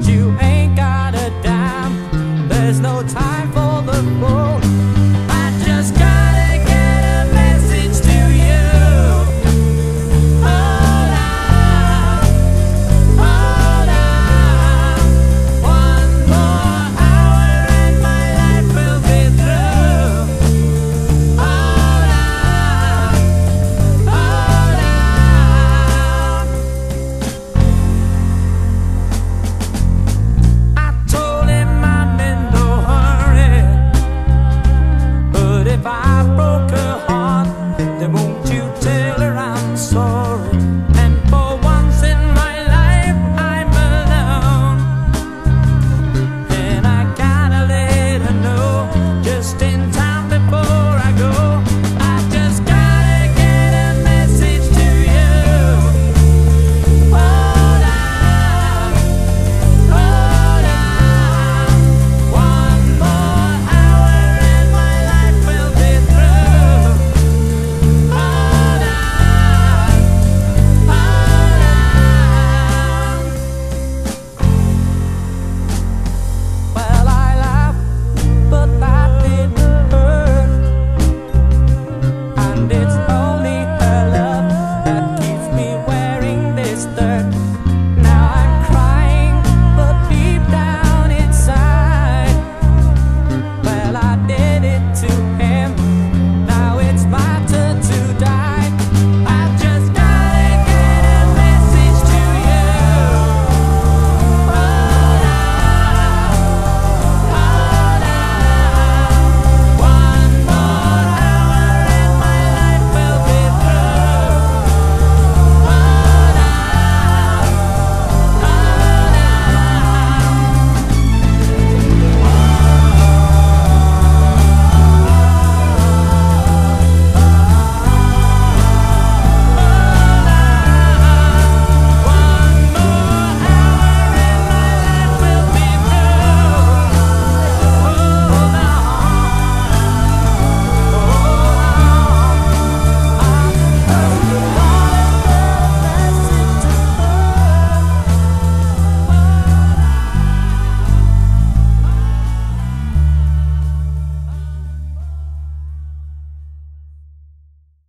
you ain't.